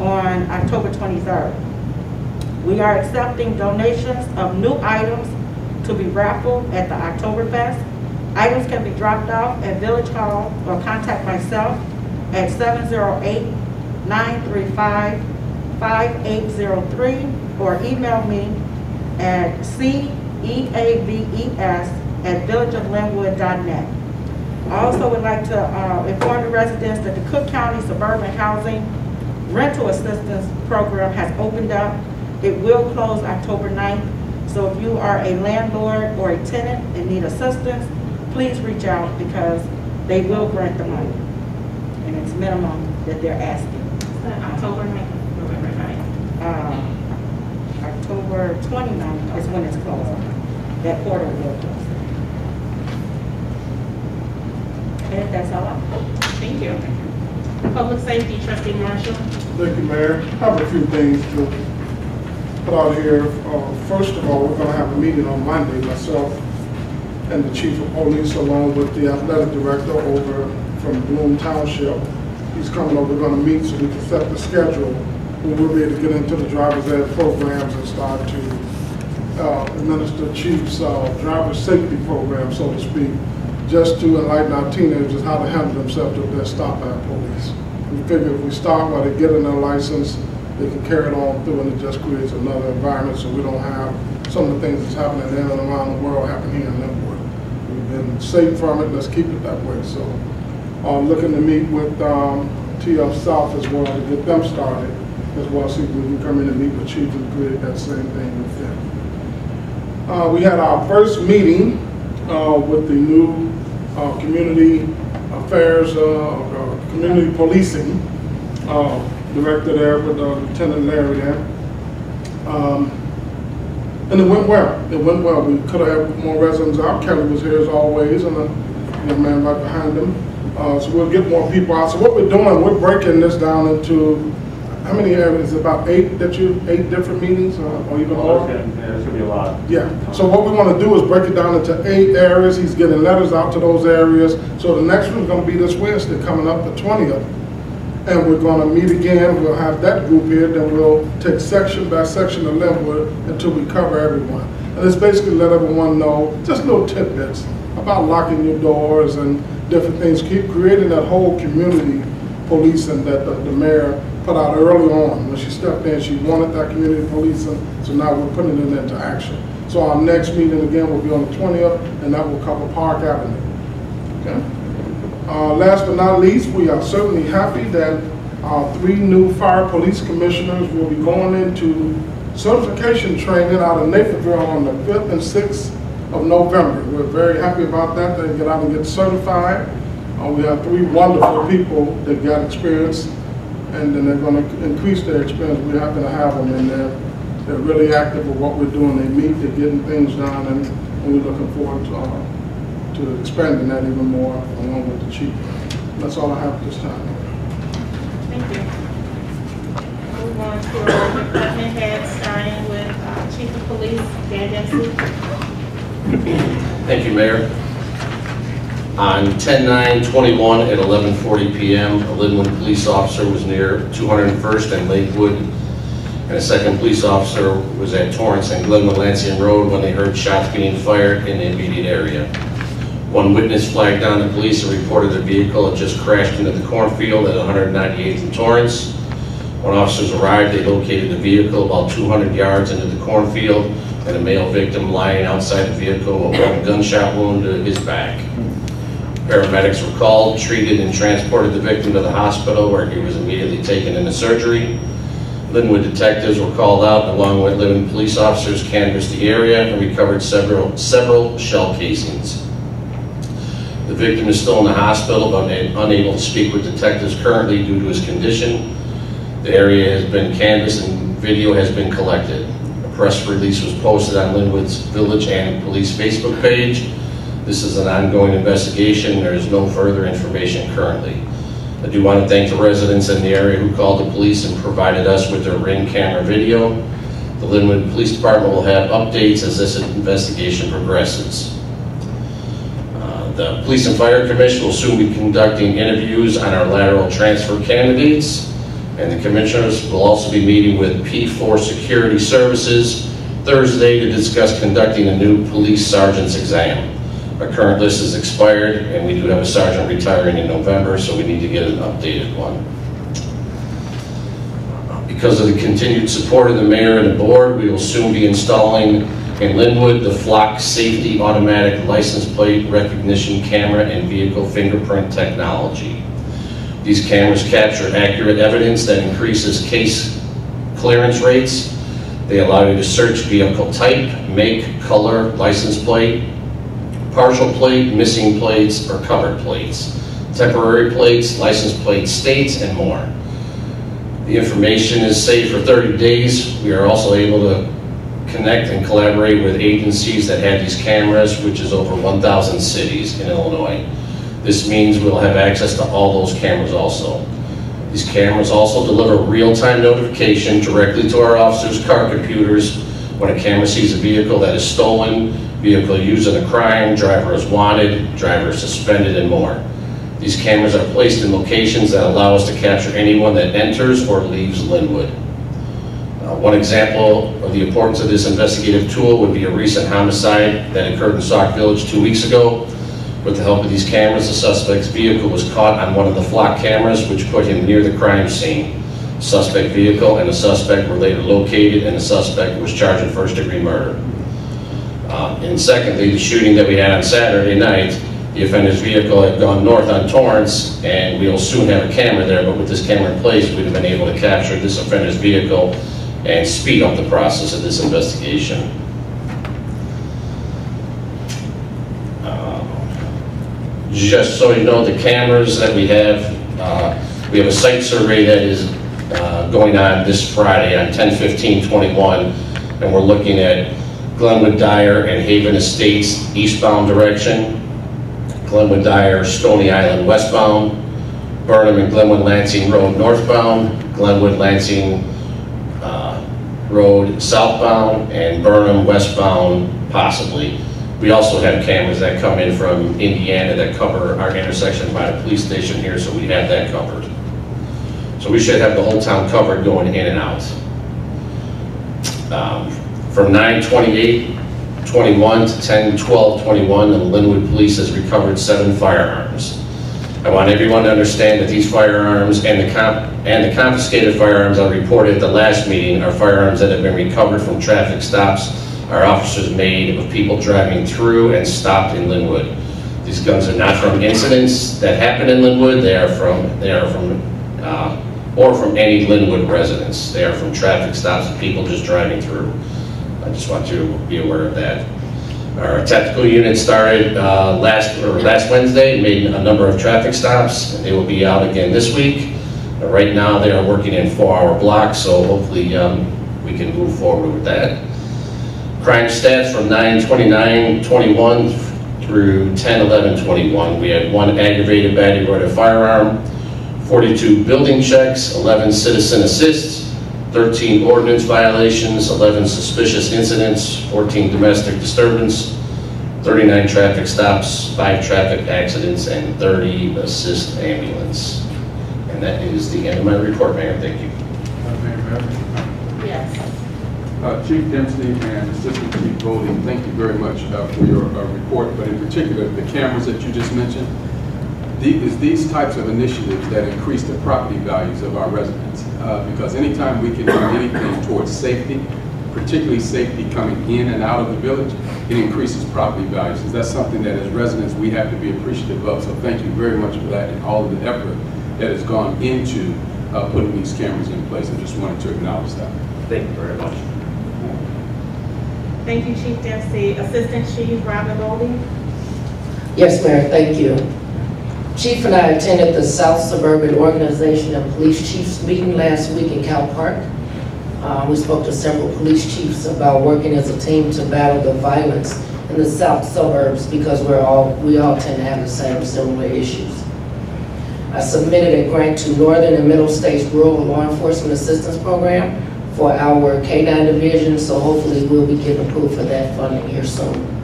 on October 23rd. We are accepting donations of new items to be raffled at the Oktoberfest. Items can be dropped off at Village Hall or contact myself at 708-935-5803 or email me at ceaves@villageoflinwood.net. I also would like to uh, inform the residents that the Cook County Suburban Housing Rental Assistance Program has opened up. It will close October 9th, so if you are a landlord or a tenant and need assistance, please reach out because they will grant the money. And it's minimum that they're asking. October 9th, November 9th. Uh, October 29th is when it's closed. That portal will close. Okay, that's all I Thank you. Public safety, trustee Marshall. Thank you, Mayor. I have a few things to put out here. Uh, First of all, we're going to have a meeting on Monday, myself and the chief of police along with the athletic director over from Bloom Township. He's coming over, we're going to meet so we can set the schedule. We will be able to get into the driver's ed programs and start to uh, administer chief's uh, driver safety program, so to speak, just to enlighten our teenagers how to handle themselves if they're stopped by police. We figure if we start while they're getting their license, they can carry it on through and it just creates another environment so we don't have some of the things that's happening in and around the world happen here in Lynwood. We've been safe from it, let's keep it that way. So I'm looking to meet with um, TF South as well to get them started as well, see we can come in and meet with chief and create that same thing with them. Uh, we had our first meeting uh, with the new uh, community affairs, uh, uh, community policing uh, director there with Lieutenant Larry there. Um, and it went well. It went well. We could have had more residents out. Kelly was here as always, and the young man right behind him. So we'll get more people out. So what we're doing, we're breaking this down into how many areas? About eight that you eight different meetings, uh, or even more. There's gonna be a lot. Yeah, so what we want to do is break it down into eight areas. He's getting letters out to those areas. So the next one's going to be this Wednesday, coming up the 20th. And we're going to meet again. We'll have that group here. Then we'll take section by section of Lynwood until we cover everyone. And it's basically let everyone know just little tidbits about locking your doors and different things. Keep creating that whole community policing that the, the mayor put out early on. When she stepped in, she wanted that community policing, so now we're putting it into action. So our next meeting again will be on the 20th, and that will cover Park Avenue. Okay? Uh, last but not least, we are certainly happy that our three new fire police commissioners will be going into certification training out of Naperville on the 5th and 6th of November. We're very happy about that. They get out and get certified. Uh, we have three wonderful people that got experience and then they're going to increase their experience. We're happy to have them, and they're, they're really active with what we're doing. They meet, they're getting things done, and, and we're looking forward to, uh, to expanding that even more along with the chief. That's all I have at this time. Thank you. Move on to our department heads, starting with uh, Chief of Police, Dan Dempsey. Thank you, Mayor. On 10/9/21 at 11:40 PM, a Lynwood police officer was near 201st and Lakewood, and a second police officer was at Torrance and Glenwood Lansing Road when they heard shots being fired in the immediate area. One witness flagged down the police and reported a vehicle had just crashed into the cornfield at 198th and Torrance. When officers arrived, they located the vehicle about 200 yards into the cornfield and a male victim lying outside the vehicle with one gunshot wound to his back. Paramedics were called, treated, and transported the victim to the hospital where he was immediately taken into surgery. Lynwood detectives were called out along with Lynwood police officers canvassed the area and recovered several, several shell casings. The victim is still in the hospital but unable to speak with detectives currently due to his condition. The area has been canvassed and video has been collected. A press release was posted on Lynwood's Village and Police Facebook page. This is an ongoing investigation. There is no further information currently. I do want to thank the residents in the area who called the police and provided us with their ring camera video. The Lynwood Police Department will have updates as this investigation progresses. Uh, The Police and Fire Commission will soon be conducting interviews on our lateral transfer candidates. And the commissioners will also be meeting with P4 Security Services Thursday to discuss conducting a new police sergeant's exam. Our current list is expired, and we do have a sergeant retiring in November, so we need to get an updated one. Because of the continued support of the mayor and the board, we will soon be installing in Lynwood the Flock Safety Automatic License Plate Recognition Camera and Vehicle Fingerprint Technology. These cameras capture accurate evidence that increases case clearance rates. They allow you to search vehicle type, make, color, license plate, partial plate, missing plates, or covered plates, temporary plates, license plate states, and more. The information is saved for 30 days. We are also able to connect and collaborate with agencies that have these cameras, which is over 1,000 cities in Illinois. This means we'll have access to all those cameras also. These cameras also deliver real-time notification directly to our officers' car computers when a camera sees a vehicle that is stolen, vehicle used in a crime, driver is wanted, driver suspended, and more. These cameras are placed in locations that allow us to capture anyone that enters or leaves Lynwood. Uh, One example of the importance of this investigative tool would be a recent homicide that occurred in Sauk Village two weeks ago. With the help of these cameras, the suspect's vehicle was caught on one of the flock cameras, which put him near the crime scene. Suspect vehicle and the suspect were later located, and the suspect was charged with first-degree murder. Uh, And secondly, the shooting that we had on Saturday night, the offender's vehicle had gone north on Torrance, and we'll soon have a camera there, but with this camera in place, we'd have been able to capture this offender's vehicle and speed up the process of this investigation. Uh, Just so you know, the cameras that we have, uh, we have a site survey that is uh, going on this Friday on 10/15/21, and we're looking at Glenwood Dyer and Haven Estates eastbound direction, Glenwood Dyer, Stony Island westbound, Burnham and Glenwood Lansing Road northbound, Glenwood Lansing uh, Road southbound, and Burnham westbound possibly. We also have cameras that come in from Indiana that cover our intersection by the police station here, so we have that covered. So we should have the whole town covered going in and out. Um, From 9/28/21 to 10/12/21, the Lynwood Police has recovered seven firearms. I want everyone to understand that these firearms and the and the confiscated firearms I reported at the last meeting are firearms that have been recovered from traffic stops our officers made of people driving through and stopped in Lynwood. These guns are not from incidents that happened in Lynwood, they are from, they are from, uh, or from any Lynwood residents. They are from traffic stops of people just driving through. I just want you to be aware of that. Our tactical unit started uh, last, or last Wednesday, made a number of traffic stops, they will be out again this week. Uh, Right now, they are working in four-hour blocks, so hopefully um, we can move forward with that. Crime stats from 9/29/21 through 10/11/21. We had one aggravated battery with a firearm, 42 building checks, 11 citizen assists, 13 ordinance violations, 11 suspicious incidents, 14 domestic disturbance, 39 traffic stops, 5 traffic accidents, and 30 assist ambulance. And that is the end of my report, Mayor. Thank you. Mayor, Mayor. Yes. Uh, Chief Dempsey and Assistant Chief Golding, thank you very much uh, for your uh, report, but in particular, the cameras that you just mentioned, the- is these types of initiatives that increase the property values of our residents. Uh, Because anytime we can do anything towards safety, particularly safety coming in and out of the village, it increases property values. And that's something that as residents, we have to be appreciative of. So thank you very much for that and all of the effort that has gone into uh, putting these cameras in place. I just wanted to acknowledge that. Thank you very much. Thank you, Chief Dempsey. Assistant Chief Robin Golding? Yes, Mayor, thank you. Chief and I attended the South Suburban Organization of Police Chiefs meeting last week in Cal Park. Uh, We spoke to several police chiefs about working as a team to battle the violence in the south suburbs because we're all, we all tend to have the same similar issues. I submitted a grant to Northern and Middle States Rural Law Enforcement Assistance Program for our K-9 division, so hopefully we'll be getting approved for that funding here soon.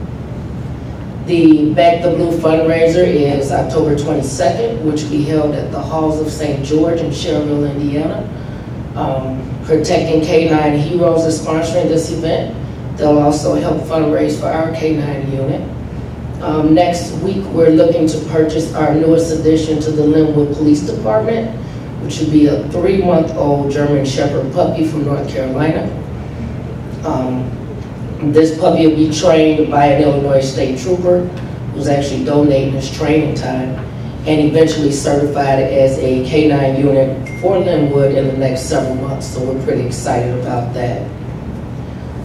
The Back the Blue fundraiser is October 22nd, which will be held at the Halls of St. George in Schererville, Indiana. Um, Protecting K-9 Heroes is sponsoring this event. They'll also help fundraise for our K-9 unit. Um, Next week, we're looking to purchase our newest addition to the Lynwood Police Department, which would be a three-month-old German Shepherd puppy from North Carolina. Um, This puppy will be trained by an Illinois State Trooper who's actually donating his training time and eventually certified as a K-9 unit for Lynwood in the next several months, so we're pretty excited about that.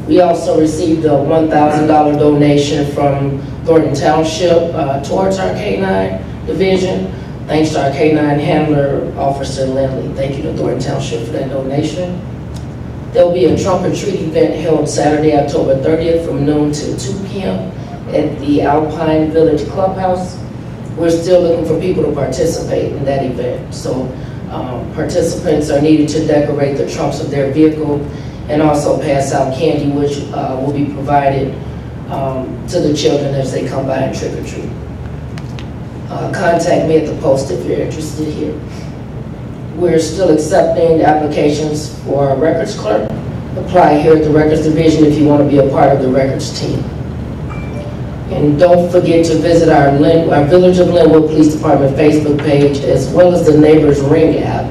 We also received a $1,000 donation from Thornton Township uh, towards our K-9 division, thanks to our K-9 handler, Officer Lindley. Thank you to Thornton Township for that donation. There'll be a trunk or treat event held Saturday, October 30th from noon till 2 p.m. at the Alpine Village Clubhouse. We're still looking for people to participate in that event. So um, participants are needed to decorate the trunks of their vehicle and also pass out candy, which uh, will be provided um, to the children as they come by and trick or treat. Uh, Contact me at the post if you're interested here. We're still accepting applications for a records clerk. Apply here at the Records Division if you want to be a part of the records team. And don't forget to visit our our Village of Lynwood Police Department Facebook page as well as the Neighbors Ring app,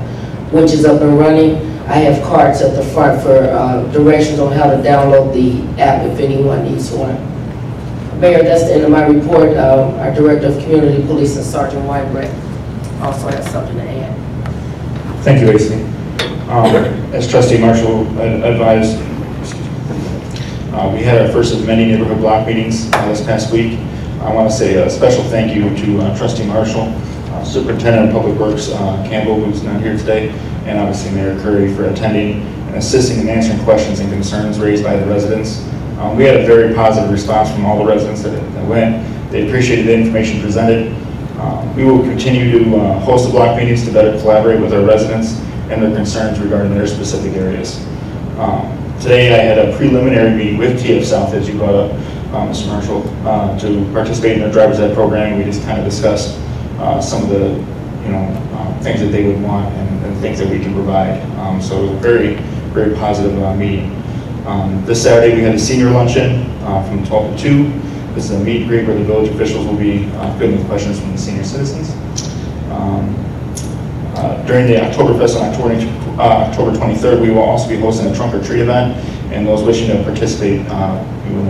which is up and running. I have cards at the front for uh, directions on how to download the app if anyone needs one. Mayor, that's the end of my report. Um, Our Director of Community Policing, Sergeant Weinbrett, also has something to add. Thank you, AC. Um, As trustee Marshall advised, uh, we had our first of many neighborhood block meetings uh, this past week. I want to say a special thank you to uh, trustee Marshall, uh, Superintendent of Public Works uh, Campbell, who's not here today, and obviously Mayor Curry for attending and assisting in answering questions and concerns raised by the residents. Um, We had a very positive response from all the residents that that went. They appreciated the information presented. Um, We will continue to uh, host the block meetings to better collaborate with our residents and their concerns regarding their specific areas. Um, Today, I had a preliminary meeting with TF South, as you brought up, uh, Mr. Marshall, uh, to participate in their driver's ed program. We just kind of discussed uh, some of the, you know, uh, things that they would want and and things that we can provide. Um, So it was a very, very positive uh, meeting. Um, This Saturday, we had a senior luncheon from 12 to 2. This is a meet and greet where the village officials will be uh, fielding questions from the senior citizens. Um, uh, During the Oktoberfest on October uh, October 23rd, we will also be hosting a trunk or treat event, and those wishing to participate, uh,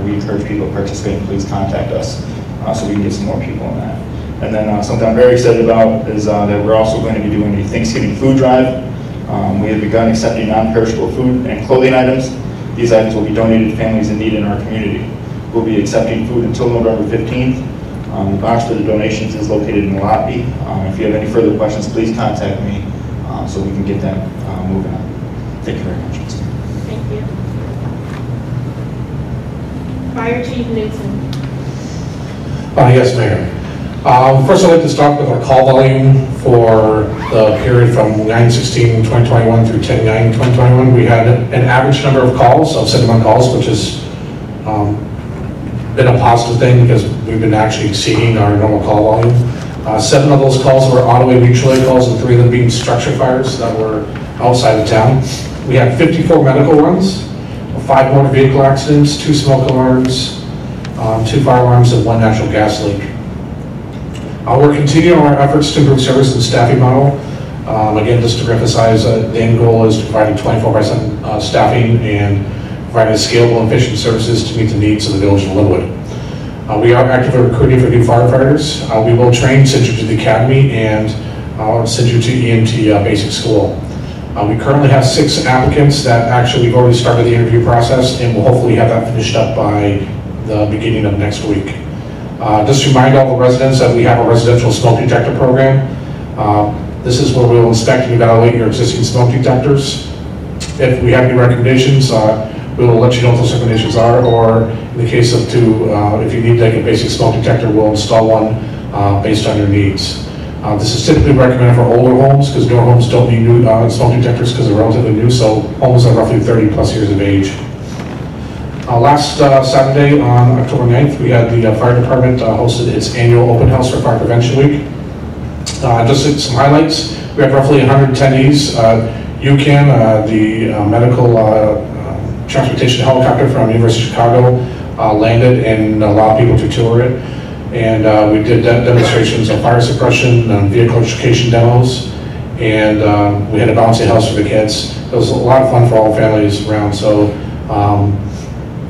we encourage people to participate, and please contact us uh, so we can get some more people in that. And then uh, something I'm very excited about is that we're also going to be doing a Thanksgiving food drive. Um, We have begun accepting non-perishable food and clothing items. These items will be donated to families in need in our community. We'll be accepting food until November 15th. Um, The box for the donations is located in the lobby. Um, If you have any further questions, please contact me uh, so we can get that uh, moving on. Thank you very much. Mr. Mayor. Thank you. Fire Chief Newton. Uh, Yes, Mayor. Um, First, I'd like to start with our call volume for the period from 9/16/2021 through 10/9/2021. We had an average number of calls, of 71 calls, which is um, been a positive thing because we've been actually exceeding our normal call volume. Uh, Seven of those calls were auto-way mutual aid calls, and three of them being structure fires that were outside of town. We had 54 medical runs, five motor vehicle accidents, two smoke alarms, um, two fire alarms, and one natural gas leak. Uh, We're continuing our efforts to improve service and staffing model. Um, Again, just to emphasize, uh, the end goal is providing 24% uh, staffing and providing scalable and efficient services to meet the needs of the village of Lynwood. Uh, We are actively recruiting for new firefighters. Uh, We will train, send you to the academy, and uh, send you to EMT uh, basic school. Uh, We currently have six applicants that actually, we've already started the interview process, and we'll hopefully have that finished up by the beginning of next week. Uh, Just to remind all the residents that we have a residential smoke detector program. Uh, This is where we'll inspect and evaluate your existing smoke detectors. If we have any recommendations, uh, we will let you know what those recommendations are, or in the case of two, uh, if you need like a basic smoke detector, we'll install one uh, based on your needs. Uh, This is typically recommended for older homes, because newer homes don't need new uh, smoke detectors because they're relatively new, so homes are roughly 30-plus years of age. Uh, Last uh, Saturday, on October 9th, we had the fire department hosted its annual open house for Fire Prevention Week. Just some highlights, we had roughly 100 attendees. UCAN, the medical transportation helicopter from University of Chicago, uh, landed and allowed people to tour it. And uh, we did de- demonstrations of fire suppression, and vehicle education demos, and um, we had a bouncy house for the kids. It was a lot of fun for all families around, so um,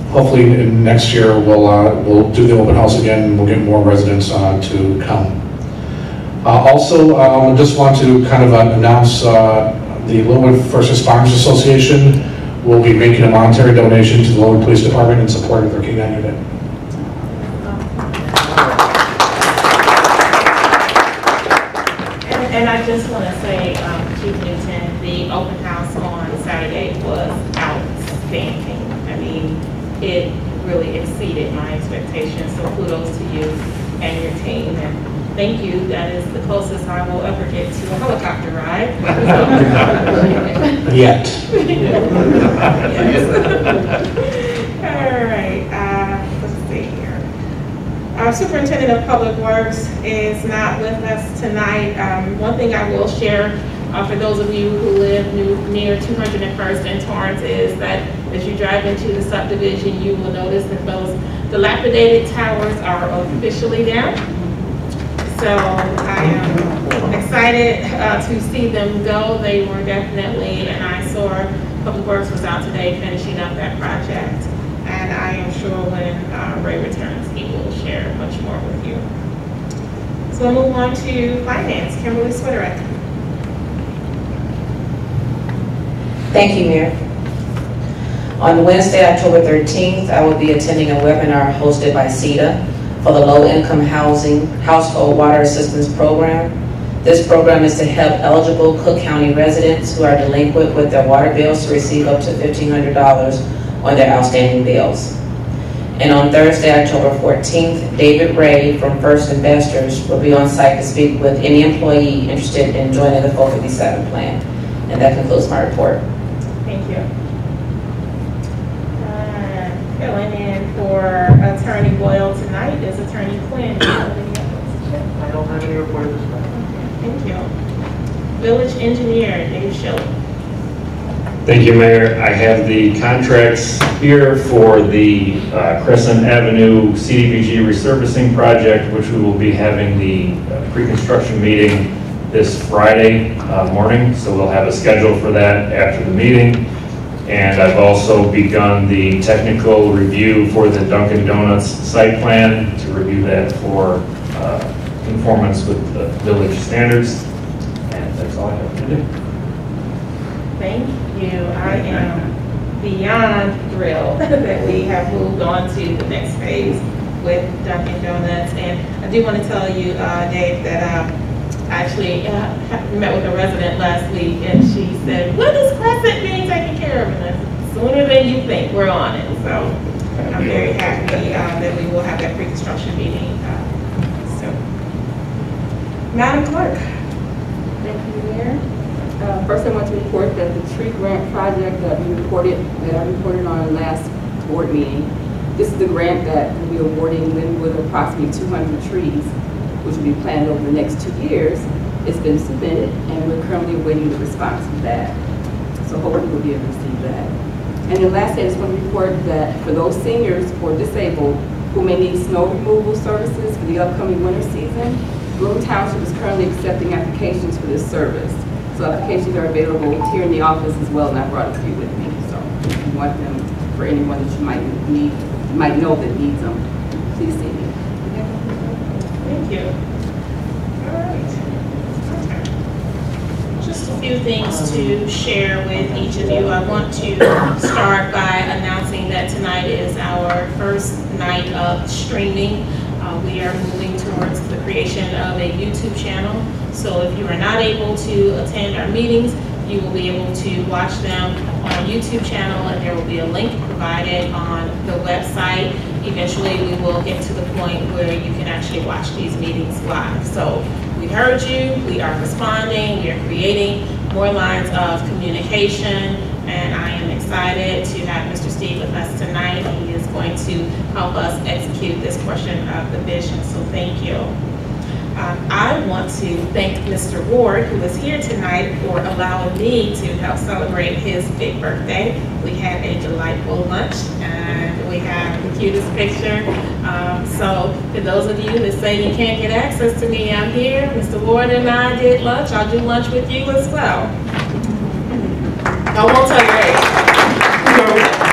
hopefully next year, we'll, uh, we'll do the open house again, and we'll get more residents uh, to come. Uh, Also, um, just want to kind of uh, announce uh, the Lynwood First Responders Association will be making a monetary donation to the Lynwood Police Department in support of their K-9 unit. And, and I just want to say, um, Chief Newton, the open house on Saturday was outstanding. I mean, it really exceeded my expectations, so kudos to you and your team. And thank you, that is the closest I will ever get to a helicopter ride. Yet. All right, uh, let's see here. Our Superintendent of Public Works is not with us tonight. Um, One thing I will share uh, for those of you who live new- near 201st and Torrance is that as you drive into the subdivision, you will notice that those dilapidated towers are officially down. So I am excited uh, to see them go. They were definitely an eyesore. Public Works was out today finishing up that project. And I am sure when uh, Ray returns, he will share much more with you. So we'll move on to finance. Kimberly Switterick. Thank you, Mayor. On Wednesday, October 13th, I will be attending a webinar hosted by CEDA for the Low Income Housing Household Water Assistance Program. This program is to help eligible Cook County residents who are delinquent with their water bills to receive up to $1,500 on their outstanding bills. And on Thursday, October 14th, David Ray from First Investors will be on site to speak with any employee interested in joining the 457 plan. And that concludes my report. Thank you. Uh, Filling in for Attorney Boyle tonight is Attorney Quinn. Do you have any updates? I don't have any report this time. Thank you. Village Engineer, Dave Schiller. Thank you, Mayor. I have the contracts here for the uh, Crescent Avenue CDBG resurfacing project, which we will be having the uh, pre-construction meeting this Friday uh, morning, so we'll have a schedule for that after the meeting. And I've also begun the technical review for the Dunkin' Donuts site plan to review that for uh, conformance with the village standards. And that's all I have to do. Thank you. I am beyond thrilled that we have moved on to the next phase with Dunkin' Donuts. And I do want to tell you, uh, Dave, that uh, I actually uh, met with a resident last week and she said, "What does Crescent being taken care of? And I said, sooner than you think, we're on it. So I'm very happy uh, that we will have that pre-construction meeting. uh, soon. Madam Clerk. Thank you, Mayor. Uh, First, I want to report that the tree grant project that we reported, that I reported on the last board meeting, this is the grant that we will be awarding Lynwood approximately 200 trees, which will be planted over the next two years. It's been submitted, and we're currently awaiting the response to that. So hopefully we'll be able to receive that. And then lastly, I just want to report that for those seniors or disabled who may need snow removal services for the upcoming winter season, Bloom Township is currently accepting applications for this service. So applications are available here in the office as well, and I brought a few with me. So if you want them for anyone that you might need, you might know that needs them, please see me. Thank you. All right. Just a few things to share with each of you. I want to start by announcing that tonight is our first night of streaming. Uh, We are moving towards the creation of a YouTube channel. So if you are not able to attend our meetings, you will be able to watch them on our YouTube channel, and there will be a link provided on the website. Eventually, we will get to the point where you can actually watch these meetings live. So we heard you, we are responding, we are creating more lines of communication, and I am excited to have Mr. Steve with us tonight. He is going to help us execute this portion of the vision, so thank you. Uh, I want to thank Mr. Ward, who is here tonight, for allowing me to help celebrate his big birthday. We had a delightful lunch, and we have the cutest picture. Um, So for those of you that say you can't get access to me, I'm here. Mr. Ward and I did lunch. I'll do lunch with you as well. I won't tell your age.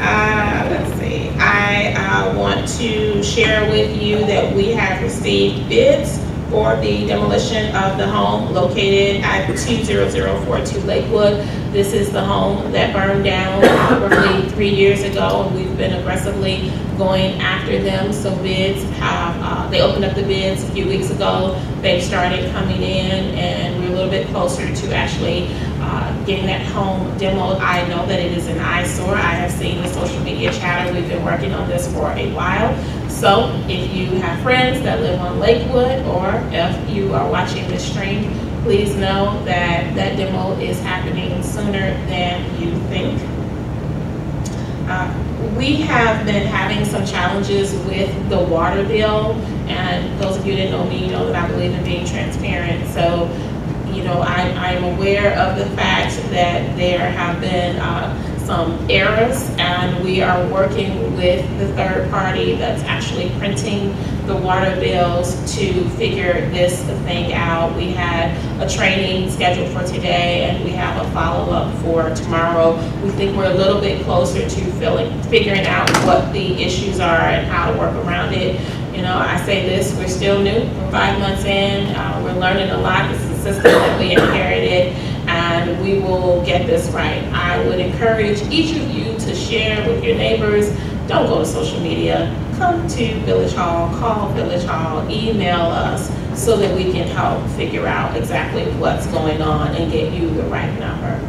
Uh, let's see, I, uh, want to share with you that we have received bids for the demolition of the home located at 20042 Lakewood. This is the home that burned down roughly three years ago, and we've been aggressively going after them. So bids have, uh, they opened up the bids a few weeks ago. They've started coming in, and we're a little bit closer to actually uh, getting that home demoed. I know that it is an eyesore. I have seen the social media chatter. We've been working on this for a while. So if you have friends that live on Lakewood, or if you are watching this stream, please know that that demo is happening sooner than you think. Uh, We have been having some challenges with the water bill, and those of you that know me know that I believe in being transparent. So, you know, I, I'm aware of the fact that there have been uh, some errors, and we are working with the third party that's actually printing the water bills to figure this thing out. We had a training scheduled for today, and we have a follow-up for tomorrow. We think we're a little bit closer to filling, figuring out what the issues are and how to work around it. You know, I say this, we're still new, we're five months in, uh, we're learning a lot, is a system that we inherited, and we will get this right. I would encourage each of you to share with your neighbors, don't go to social media, come to Village Hall, call Village Hall, email us, so that we can help figure out exactly what's going on and get you the right number.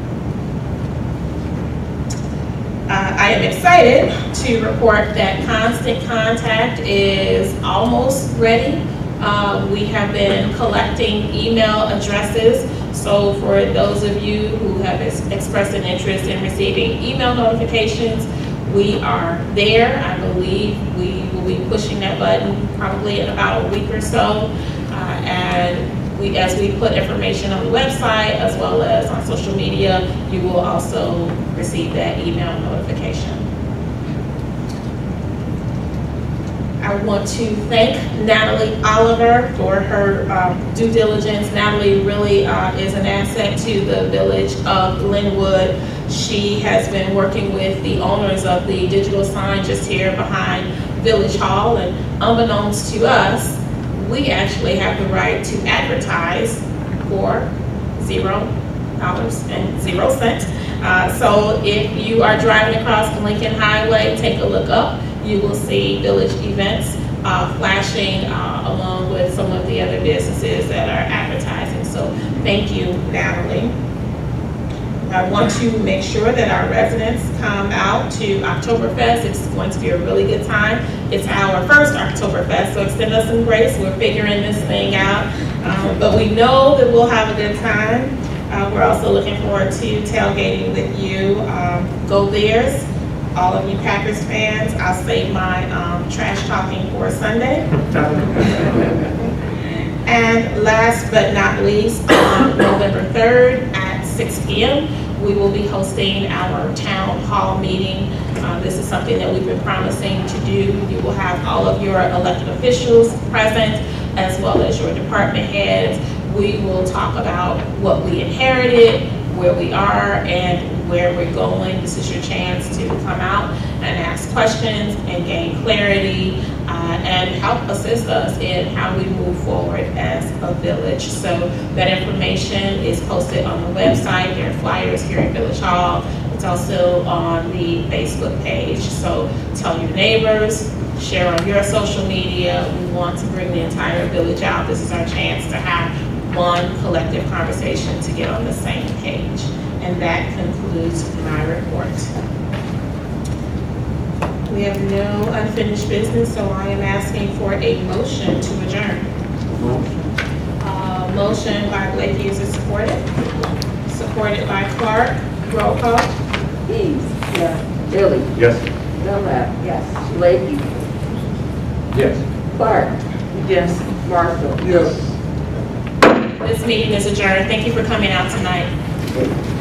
Uh, I am excited to report that Constant Contact is almost ready. Um, we have been collecting email addresses. So for those of you who have ex- expressed an interest in receiving email notifications, we are there. I believe we will be pushing that button probably in about a week or so. Uh, and we, as we put information on the website as well as on social media, you will also receive that email notification. I want to thank Natalie Oliver for her um, due diligence. Natalie really uh, is an asset to the village of Lynwood. She has been working with the owners of the digital sign just here behind Village Hall, and unbeknownst to us, we actually have the right to advertise for zero dollars and zero cents. Uh, so if you are driving across the Lincoln Highway, take a look up. You will see village events uh, flashing uh, along with some of the other businesses that are advertising. So thank you, Natalie. I want to make sure that our residents come out to Oktoberfest. It's going to be a really good time. It's our first Oktoberfest, so extend us some grace. We're figuring this thing out. Um, but we know that we'll have a good time. Uh, we're also looking forward to tailgating with you. Um, go Bears. All of you Packers fans, I'll save my um, trash talking for Sunday. And last but not least, on November 3rd at 6 p.m., we will be hosting our town hall meeting. Uh, This is something that we've been promising to do. You will have all of your elected officials present, as well as your department heads. We will talk about what we inherited, where we are, and where we're going. This is your chance to come out and ask questions and gain clarity uh, and help assist us in how we move forward as a village. So that information is posted on the website. There are flyers here at Village Hall. It's also on the Facebook page. So tell your neighbors, share on your social media. We want to bring the entire village out. This is our chance to have one collective conversation to get on the same page. And that concludes my report. We have no unfinished business, so I am asking for a motion to adjourn. Uh, Motion by Blakey, is it supported? Supported by Clark. Roll call. Eves, yes. Billy. Yes. Dunlap. Yes. Blakey. Yes. Clark. Yes. Marshall. Yes. This meeting is adjourned. Thank you for coming out tonight.